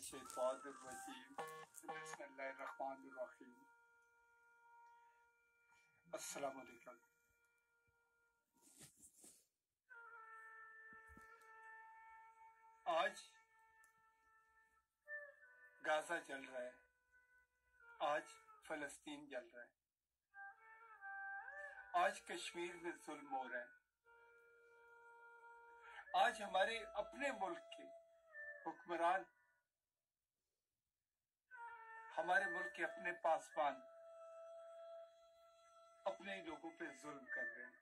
الشیطان الرجیم بسم اللہ الرحمن الرحیم۔ السلام علیکم۔ آج گازہ جل رہا ہے۔ آج فلسطین جل رہا ہے۔ آج کشمیر میں ظلم ہو رہا ہے۔ آج ہمارے اپنے ملک کے حکمران ہمارے ملک کے اپنے پاسبان، اپنے لوگوں پہ ظلم کر رہے ہیں۔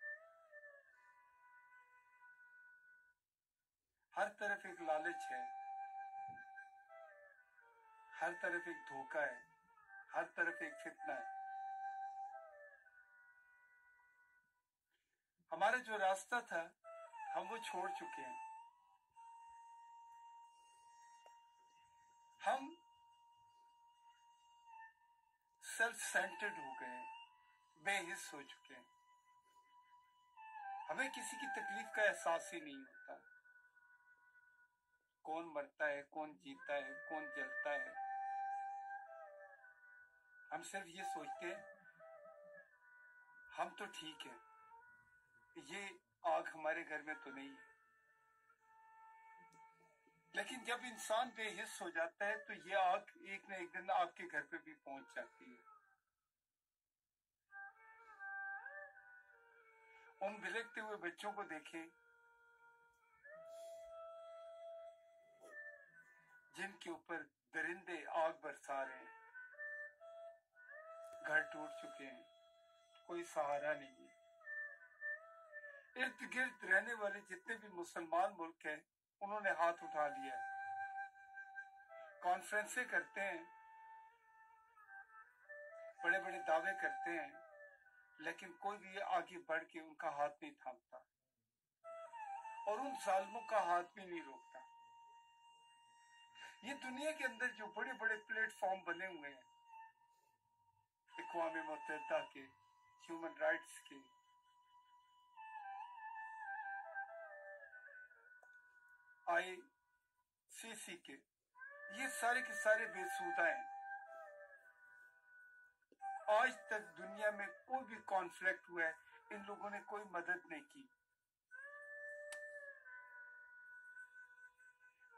ہر طرف ایک لالچ ہے، ہر طرف ایک دھوکہ ہے، ہر طرف ایک فتنہ ہے۔ ہمارا جو راستہ تھا، ہم وہ چھوڑ چکے ہیں۔ ہم سیلف سینٹرڈ ہو گئے ہیں۔ بے حص ہو چکے ہیں۔ ہمیں کسی کی تکلیف کا احساس ہی نہیں ہوتا۔ کون مرتا ہے، کون جیتا ہے، کون جلتا ہے۔ ہم صرف یہ سوچتے ہیں، ہم تو ٹھیک ہیں۔ یہ آگ ہمارے گھر میں تو نہیں ہے۔ لیکن جب انسان بے حص ہو جاتا ہے تو یہ آگ ایک نہ ایک دن آپ کے گھر پہ بھی پہنچ جاتی ہے۔ ان بلکتے ہوئے بچوں کو دیکھیں۔ جن کے اوپر درندے آگ برسا رہے ہیں۔ گھر ٹوٹ چکے ہیں۔ کوئی سہارا نہیں ہے۔ ارد گرد رہنے والے جتنے بھی مسلمان ملک ہیں انہوں نے ہاتھ اٹھا لیا ہے۔ کانفرنسیں کرتے ہیں۔ بڑے بڑے دعوے کرتے ہیں۔ لیکن کوئی بھی آگے بڑھ کے ان کا ہاتھ نہیں تھامتا۔ اور ان ظالموں کا ہاتھ بھی نہیں روکتا۔ یہ دنیا کے اندر جو بڑے بڑے پلیٹ فارم بنے ہوئے ہیں، اقوام متحدہ کے ہیومن رائٹس کے آئی سی سی کے۔ یہ سارے کے سارے بے سودہ ہیں۔ آج تک دنیا میں کوئی بھی کانفلکٹ ہوا ہے، ان لوگوں نے کوئی مدد نہیں کی۔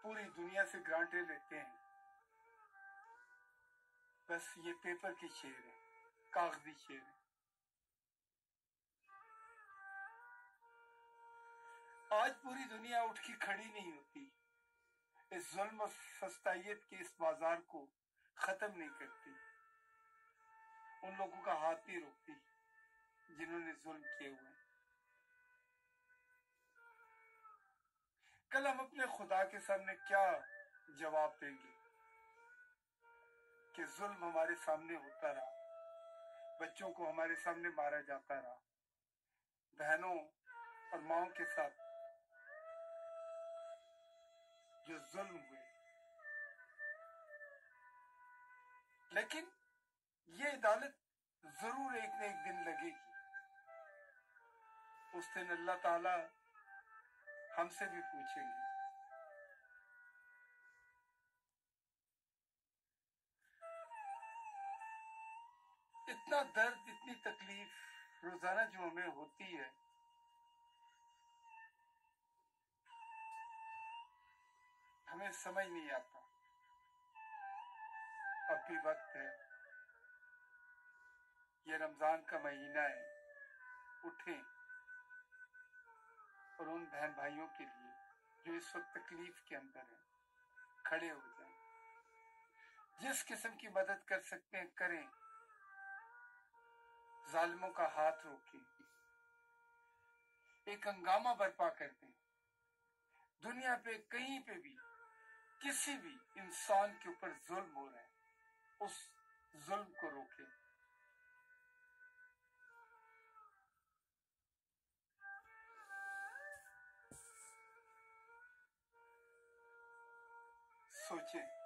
پوری دنیا سے گرانٹیں لیتے ہیں۔ بس یہ پیپر کی شیر ہے کاغذی شیر ہے آج پوری دنیا اٹھ کی کھڑی نہیں ہوتی۔ اس ظلم و فستائیت کے اس بازار کو ختم نہیں کرتی۔ ان لوگوں کا ہاتھ نہیں روکتی جنہوں نے ظلم کیے ہوئے کل ہم اپنے خدا کے سامنے کیا جواب دیں گے؟ کہ ظلم ہمارے سامنے ہوتا رہا، بچوں کو ہمارے سامنے مارا جاتا رہا، بہنوں اور ماؤں کے ساتھ جو ظلم ہوئے لیکن یہ عدالت ضرور ایک نہ ایک دن لگے گی اس دن اللہ تعالی ہم سے بھی پوچھیں گے اتنا درد اتنی تکلیف روزانہ جو ہمیں ہوتی ہے ہمیں سمجھ نہیں آتا۔ اب بھی وقت ہے۔ یہ رمضان کا مہینہ ہے۔ اٹھیں۔ اور ان بہن بھائیوں کے لیے جو اس وقت تکلیف کے اندر ہیں، کھڑے ہو جائیں۔ جس قسم کی مدد کر سکتے ہیں، کریں۔ ظالموں کا ہاتھ روکیں۔ ایک ہنگامہ برپا کر دیں۔ دنیا پہ، کہیں پہ بھی کسی بھی انسان کے اوپر ظلم ہو رہا ہے اس ظلم کو روکے۔ سوچیں۔